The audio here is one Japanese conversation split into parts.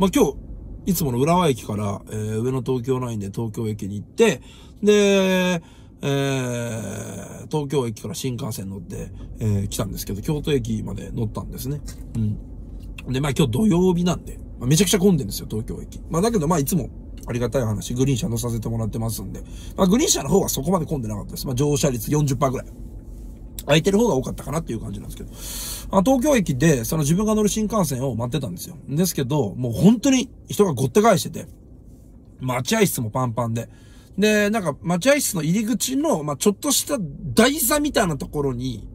まあ今日、いつもの浦和駅から、えー上野東京ラインで東京駅に行って、で、えー東京駅から新幹線乗って、えー来たんですけど、京都駅まで乗ったんですね。うん。で、まあ今日土曜日なんで、まあ、めちゃくちゃ混んでるんですよ、東京駅。まあだけどまあいつもありがたい話、グリーン車乗させてもらってますんで、まあグリーン車の方はそこまで混んでなかったです。まあ乗車率40%ぐらい。空いてる方が多かったかなっていう感じなんですけど。あ東京駅で、その自分が乗る新幹線を待ってたんですよ。ですけど、もう本当に人がごって返してて、待合室もパンパンで。で、なんか待合室の入り口の、まあ、ちょっとした台座みたいなところに、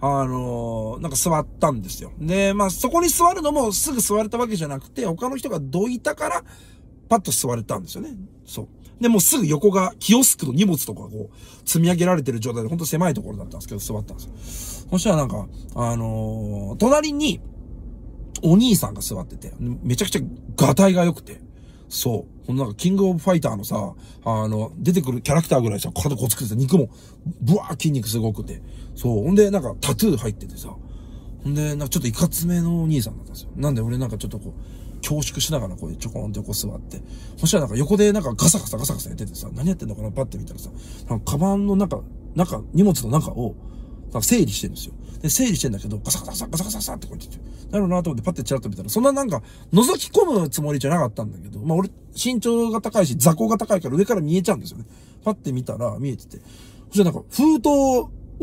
あのーなんか座ったんですよ。で、まあ、そこに座るのもすぐ座れたわけじゃなくて、他の人がどいたから、パッと座れたんですよね。そう。で、もうすぐ横がキオスクの荷物とかこう、積み上げられてる状態で、ほんと狭いところだったんですけど、座ったんですよ。そしたらなんか、あのー隣に、お兄さんが座ってて、めちゃくちゃガタイが良くて、そう。このなんか、キングオブファイターのさ、あの、出てくるキャラクターぐらいさ、体ごつくてさ、肉も、ブワー筋肉すごくて。そう。ほんで、なんか、タトゥー入っててさ。ほんで、なんかちょっといかつめのお兄さんだったんですよ。なんで俺なんかちょっとこう、恐縮しながらこういうちょこんって横座って。そしたらなんか横でなんかガサガサガサガサやっててさ、何やってんのかなパッて見たらさ、なんかカバンの中、中、荷物の中を、なんか整理してるんですよ。で、整理してんだけど、ガサガサガサガサガサってこうやってて、なるなと思ってパッてチラッと見たら、そんななんか、覗き込むつもりじゃなかったんだけど、まあ俺、身長が高いし、座高が高いから上から見えちゃうんですよね。パッて見たら見えてて。そしたらなんか、封筒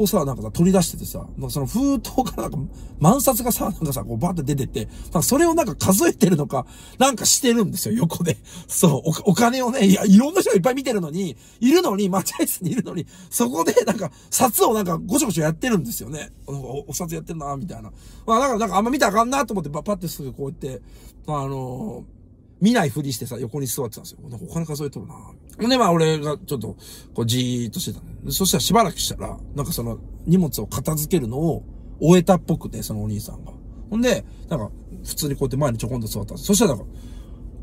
をさ、なんかさ、取り出しててさ、なんかその封筒からなんか、万札がさ、なんかさ、こうバーって出てて、なんかそれをなんか数えてるのか、なんかしてるんですよ、横で。そう、おお金をね、いや、いろんな人がいっぱい見てるのに、いるのに、待合室にいるのに、そこでなんか、札をなんか、ごしょごしょやってるんですよね。おお札やってるな、みたいな。まあ、だからなんかあんま見たらあかんなと思って、パパってすぐこうやって、あのー見ないふりしてさ、横に座ってたんですよ。なんかお金数えとるなほんで、まあ俺がちょっと、こうじーっとしてたそしたらしばらくしたら、なんかその荷物を片付けるのを終えたっぽくて、そのお兄さんが。ほんで、なんか、普通にこうやって前にちょこんと座ったんですそしたらなんか、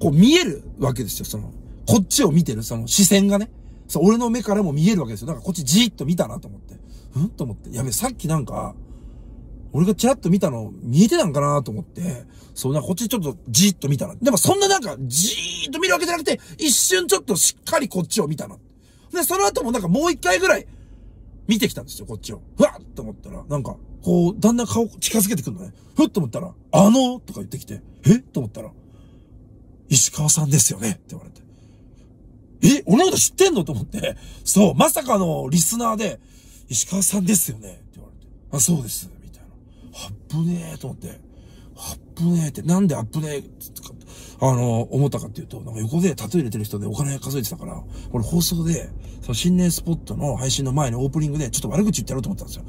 こう見えるわけですよ、その、こっちを見てる、その視線がね。そう、俺の目からも見えるわけですよ。なんかこっちじーっと見たなと思って。うん？と思って。やべ、さっきなんか、俺がチラッと見たの見えてたんかなと思って、そう、なこっちちょっとじーっと見たな。でもそんななんかじーっと見るわけじゃなくて、一瞬ちょっとしっかりこっちを見たな。で、その後もなんかもう一回ぐらい見てきたんですよ、こっちを。ふわっと思ったら、なんか、こう、だんだん顔近づけてくるのね。ふっと思ったら、あのーとか言ってきて、えと思ったら、石川さんですよねって言われて。え俺のこと知ってんのと思って。そう、まさかのリスナーで、石川さんですよねって言われて。あ、そうです。みたいな。あぶねえと思って。あっぶねえって、なんであっぶねえってあの、思ったかっていうと、なんか横でタトゥー入れてる人でお金数えてたから、俺放送で、その新年スポットの配信の前にオープニングでちょっと悪口言ってやろうと思ったんですよ。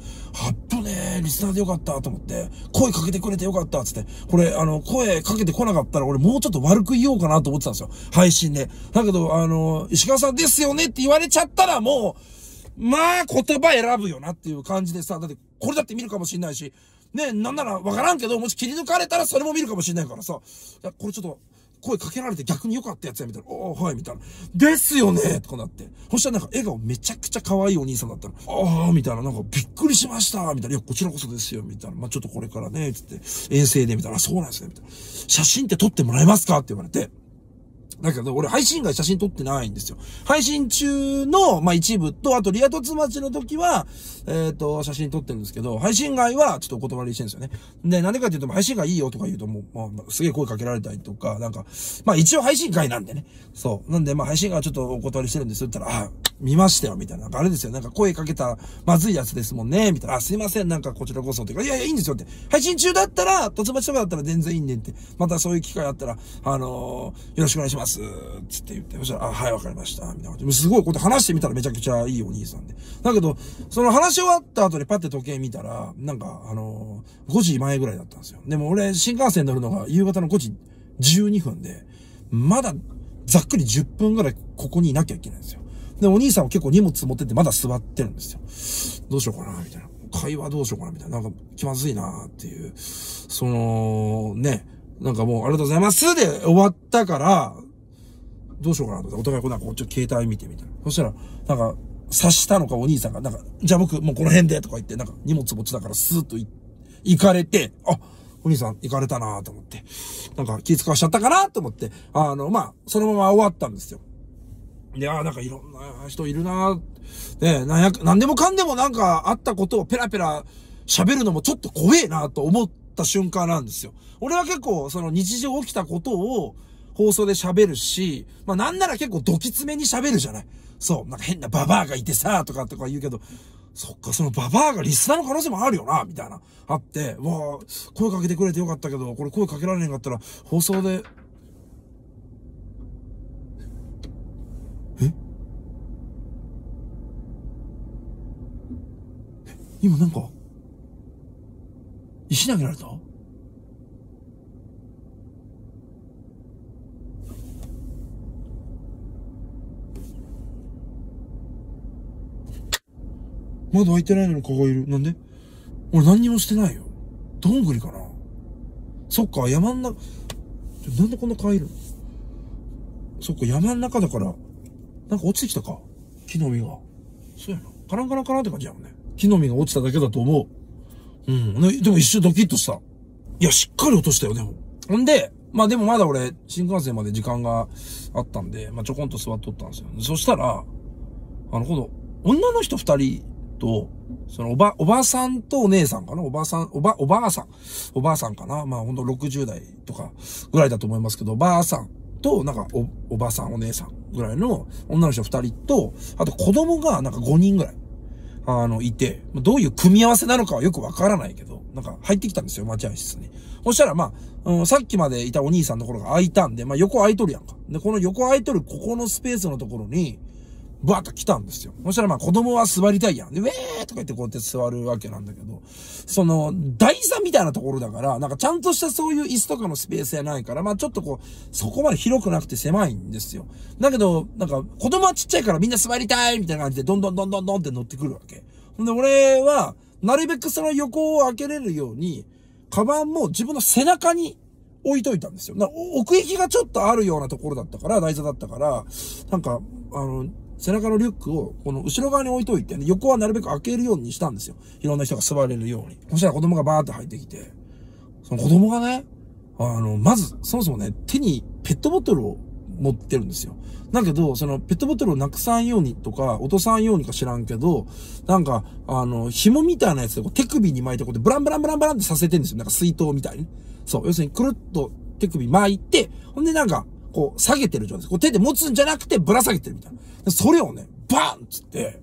あっぶねえ、リスナーでよかったと思って、声かけてくれてよかったっつって、これ、あの、声かけてこなかったら俺もうちょっと悪く言おうかなと思ってたんですよ。配信で。だけど、あの、石川さんですよねって言われちゃったらもう、まあ、言葉選ぶよなっていう感じでさ、だって、これだって見るかもしんないし、ね、なんならわからんけど、もし切り抜かれたらそれも見るかもしんないからさ、いや、これちょっと、声かけられて逆に良かったやつや、みたいな。おーはい、みたいな。ですよねとかなって。そしたらなんか笑顔めちゃくちゃ可愛いお兄さんだったの。ああ、みたいな。なんかびっくりしました、みたいな。いや、こちらこそですよ、みたいな。まあ、ちょっとこれからね、つって、遠征で、みたいな。そうなんですね、みたいな。写真って撮ってもらえますか？って言われて。だけど、俺配信外写真撮ってないんですよ。配信中の、まあ、一部と、あとリア凸待ちの時は、えっ、と、写真撮ってるんですけど、配信外はちょっとお断りしてるんですよね。で、なんでかっていうと、配信外いいよとか言うと、もう、まあ、すげえ声かけられたりとか、なんか、まあ一応配信外なんでね。そう。なんで、まあ配信外はちょっとお断りしてるんですよ。言ったら、あ、見ましたよ、みたいな。あれですよ。なんか声かけたまずいやつですもんね、みたいな。あ、すいません、なんかこちらこそっていうか。いやいや、いいんですよって。配信中だったら、突待ちとかだったら全然いいんって。またそういう機会あったら、あのーよろしくお願いします。つって言って。そしたら、あ、はい、わかりました。みたいな。すごい、こうやって話してみたらめちゃくちゃいいお兄さんで。だけど、その話し終わった後にパッて時計見たら、なんか、あのー5時前ぐらいだったんですよ。でも俺、新幹線乗るのが夕方の5時12分で、まだざっくり10分ぐらいここにいなきゃいけないんですよ。で、お兄さんは結構荷物持っててまだ座ってるんですよ。どうしようかな、みたいな。会話どうしようかな、みたいな。なんか気まずいなっていう。その、ね、なんかもうありがとうございますで終わったから、どうしようかなと思って。お互いこうなんかこっち携帯見てみたいな。そしたら、なんか、察したのかお兄さんが、なんか、じゃあ僕もうこの辺でとか言って、なんか荷物持ちだからスーッと行かれて、あ、お兄さん行かれたなと思って。なんか気遣わしちゃったかなと思って、あの、まあ、そのまま終わったんですよ。いやーなんかいろんな人いるなねなんや、なんでもかんでもなんかあったことをペラペラ喋るのもちょっと怖えなと思った瞬間なんですよ。俺は結構その日常起きたことを放送で喋るし、まあなんなら結構ドキツめに喋るじゃない。そう、なんか変なババアがいてさ、とかとか言うけど、そっか、そのババアがリスナーの可能性もあるよな、みたいな。あって、わあ、声かけてくれてよかったけど、これ声かけられへんかったら、放送で、え？今なんか、石投げられた？まだ開いてないのに蚊がいる。なんで？俺何にもしてないよ。どんぐりかな？そっか、山ん中、なんでこんな蚊いるの？そっか、山ん中だから、なんか落ちてきたか？木の実が。そうやな。カランカランカランって感じやもんね。木の実が落ちただけだと思う。うん。でも一瞬ドキッとした。いや、しっかり落としたよ、でも。ほんで、まあでもまだ俺、新幹線まで時間があったんで、まあちょこんと座っとったんですよ。そしたら、あの、今度、女の人二人と、そのおば、おばさんとお姉さんかな？おばさん、おば、おばあさん。おばあさんかな？まあほんと60代とかぐらいだと思いますけど、おばあさんと、なんかお、おばさん、お姉さんぐらいの女の人二人と、あと子供がなんか5人ぐらい。あの、いて、どういう組み合わせなのかはよくわからないけど、なんか入ってきたんですよ、待合室に。そしたら、まあ、うん、さっきまでいたお兄さんのところが空いたんで、まあ横空いとるやんか。で、この横空いとるここのスペースのところに、バーッと来たんですよ。そしたらまあ子供は座りたいやん。で、ウェーとか言ってこうやって座るわけなんだけど、その、台座みたいなところだから、なんかちゃんとしたそういう椅子とかのスペースやないから、まあちょっとこう、そこまで広くなくて狭いんですよ。だけど、なんか子供はちっちゃいからみんな座りたいみたいな感じで、どんどんどんどんどんって乗ってくるわけ。ほんで、俺は、なるべくその横を開けれるように、カバンも自分の背中に置いといたんですよ。奥行きがちょっとあるようなところだったから、台座だったから、なんか、あの、背中のリュックを、この後ろ側に置いといて、ね、横はなるべく開けるようにしたんですよ。いろんな人が座れるように。そしたら子供がバーって入ってきて、その子供がね、あの、まず、そもそもね、手にペットボトルを持ってるんですよ。だけど、そのペットボトルをなくさんようにとか、落とさんようにか知らんけど、なんか、あの、紐みたいなやつでこう手首に巻いてこうやってブランブランブランブランってさせてんですよ。なんか水筒みたいに。そう。要するにくるっと手首巻いて、ほんでなんか、こう、下げてる状態です。こう手で持つんじゃなくてぶら下げてるみたいな。それをね、バーンつって、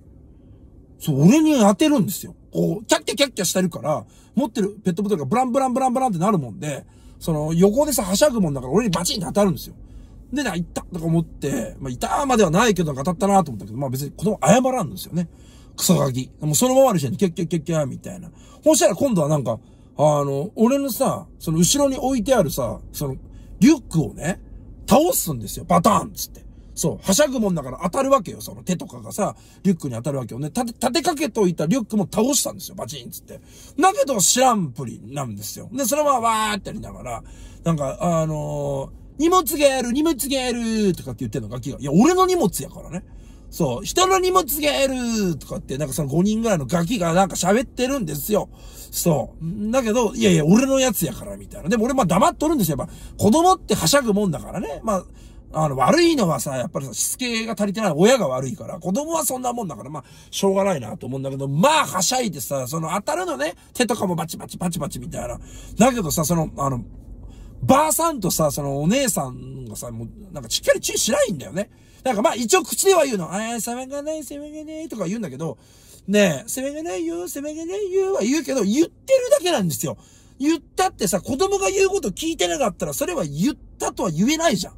そう、俺に当てるんですよ。こう、キャッキャキャッキャしてるから、持ってるペットボトルがブランブランブランブランってなるもんで、その、横でさ、はしゃぐもんだから俺にバチンって当たるんですよ。で、な、行ったとか思って、まあ、いたまではないけど、当たったなと思ったけど、まあ別に子供謝らんですよね。クソガキ。もうそのままにしてキャッキャッキャッキャみたいな。そしたら今度はなんか、あの、俺のさ、その後ろに置いてあるさ、その、リュックをね、倒すんですよ。バターンつって。そう。はしゃぐもんだから当たるわけよ。その手とかがさ、リュックに当たるわけよね。立て、立てかけといたリュックも倒したんですよ。バチンつって。だけど知らんぷりなんですよ。で、そのままわーってやりながら、なんか、あのー、荷物がやる、荷物がやるとかって言ってんのガキが。いや、俺の荷物やからね。そう、人の荷物がやるとかって、なんかその5人ぐらいのガキがなんか喋ってるんですよ。そう。だけど、いやいや、俺のやつやから、みたいな。でも俺まあ黙っとるんですよ。やっぱ、子供ってはしゃぐもんだからね。まあ、あの、悪いのはさ、やっぱりさ、しつけが足りてない親が悪いから、子供はそんなもんだから、まあ、しょうがないなと思うんだけど、まあ、はしゃいでさ、その当たるのね、手とかもバチバチバチバチみたいな。だけどさ、その、あの、ばあさんとさ、そのお姉さんがさ、もう、なんかしっかり注意しないんだよね。なんかまあ一応口では言うの。ああ、世話がない、世話がないとか言うんだけど、ねえ、世話がないよ、世話がないよは言うけど、言ってるだけなんですよ。言ったってさ、子供が言うこと聞いてなかったら、それは言ったとは言えないじゃん。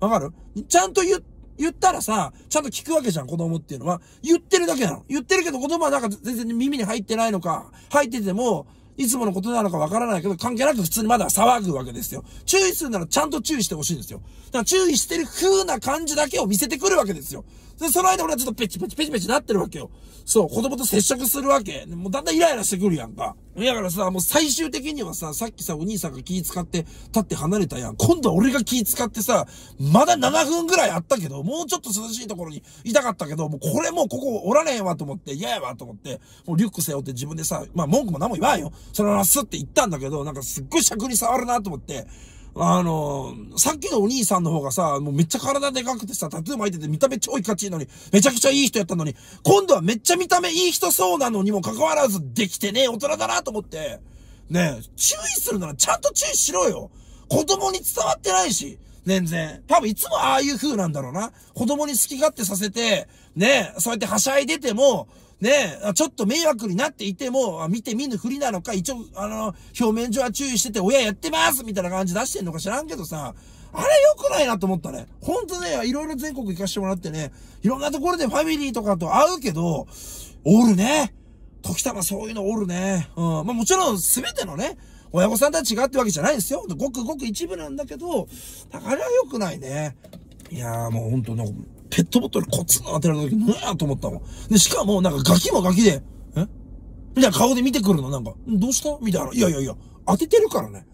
わかる？ちゃんと言、言ったらさ、ちゃんと聞くわけじゃん、子供っていうのは。言ってるだけなの。言ってるけど子供はなんか全然耳に入ってないのか、入ってても、いつものことなのかわからないけど、関係なく普通にまだ騒ぐわけですよ。注意するならちゃんと注意してほしいんですよ。だから注意してる風な感じだけを見せてくるわけですよ。で、その間俺はちょっとペチペチペチペチなってるわけよ。そう、子供と接触するわけ。もうだんだんイライラしてくるやんか。だからさ、もう最終的にはさ、さっきさ、お兄さんが気使って立って離れたやん。今度は俺が気使ってさ、まだ7分ぐらいあったけど、もうちょっと涼しいところにいたかったけど、もうこれもうここおられへんわと思って、嫌やわと思って、もうリュック背負って自分でさ、まあ文句も何も言わんよ。そのまますって言ったんだけど、なんかすっごい尺に触るなと思って、あの、さっきのお兄さんの方がさ、もうめっちゃ体でかくてさ、タトゥー巻いてて見た目超いかちいのに、めちゃくちゃいい人やったのに、今度はめっちゃ見た目いい人そうなのにも関わらずできてねえ、大人だなと思って。ねえ注意するならちゃんと注意しろよ。子供に伝わってないし。全然。多分いつもああいう風なんだろうな。子供に好き勝手させて、ねえそうやってはしゃいでても、ねえちょっと迷惑になっていても、見て見ぬふりなのか、一応、あの、表面上は注意してて、親やってますみたいな感じ出してんのか知らんけどさ、あれ良くないなと思ったね。ほんとね、いろいろ全国行かしてもらってね、いろんなところでファミリーとかと会うけど、おるね。時たまそういうのおるね。うん。まあもちろん全てのね、親御さんたちがってわけじゃないですよ。ごくごく一部なんだけど、だから良くないね。いやーもうほんとなんか、ペットボトルコツン当てられた時、何やと思ったもん。で、しかも、なんかガキもガキで、え？みたいな顔で見てくるの、なんか、どうした？みたいな。いやいやいや、当ててるからね。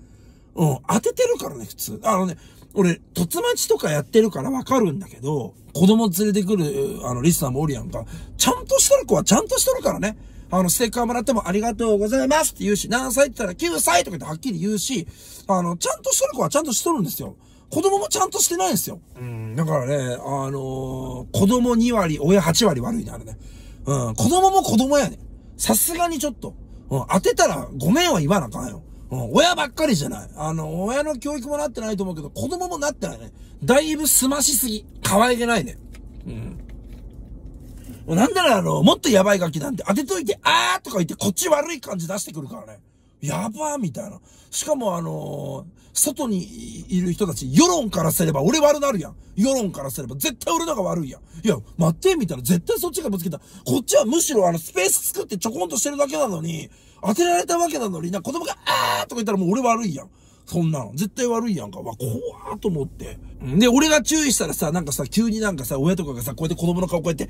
うん、当ててるからね、普通。あのね、俺、突待ちとかやってるからわかるんだけど、子供連れてくる、あの、リスナーもおるやんか。ちゃんとしとる子はちゃんとしとるからね。あの、ステッカーもらってもありがとうございますって言うし、何歳って言ったら9歳とか言ってはっきり言うし、あの、ちゃんとしとる子はちゃんとしとるんですよ。子供もちゃんとしてないんですよ。うん。だからね、あのー、子供2割、親8割悪いね、あれね。うん。子供も子供やね。さすがにちょっと。うん。当てたらごめんは言わなあかんよ。うん。親ばっかりじゃない。あの、親の教育もなってないと思うけど、子供もなってないね。だいぶ済ましすぎ。可愛げないね。うん。なんならあの、もっとやばいガキなんて当てといて、あーとか言ってこっち悪い感じ出してくるからね。やばーみたいな。しかもあのー外にいる人たち、世論からすれば俺悪なるやん。世論からすれば絶対俺のが悪いやん。いや、待って、みたいな。絶対そっちがぶつけた。こっちはむしろあの、スペース作ってちょこんとしてるだけなのに、当てられたわけなのにな、子供が、あーとか言ったらもう俺悪いやん。そんなの。絶対悪いやんか。わ、怖ーと思って。で、俺が注意したらさ、なんかさ、急になんかさ、親とかがさ、こうやって子供の顔こうやって、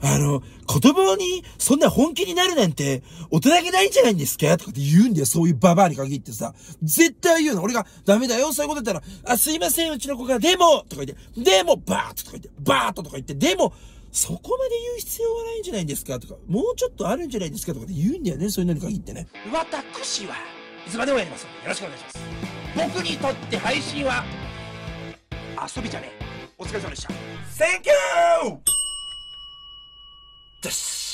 あの、子供にそんな本気になるなんて、大人げないんじゃないんですか？とかって言うんだよ。そういうババアに限ってさ。絶対言うの。俺が、ダメだよ。そういうこと言ったら、あ、すいません、うちの子が、でもとか言って、でも、バーッとか言って、バーッととか言って、でも、そこまで言う必要はないんじゃないんですか？とか、もうちょっとあるんじゃないですか？とかって言うんだよね。そういうのに限ってね。私はいつまでもやります。よろしくお願いします。僕にとって配信は遊びじゃねえ。お疲れ様でした。Thank you! です。